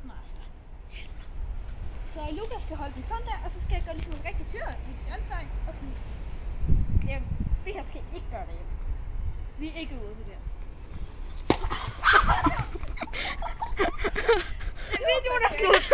Headmaster. Headmaster. Så Lukas skal holde den sådan der, og så skal jeg gøre ligesom en rigtig tyr, med Johnsøj og knuse den. Jamen, det her skal I ikke gøre derhjemme. Vi er ikke ude for det her. Den video, slut.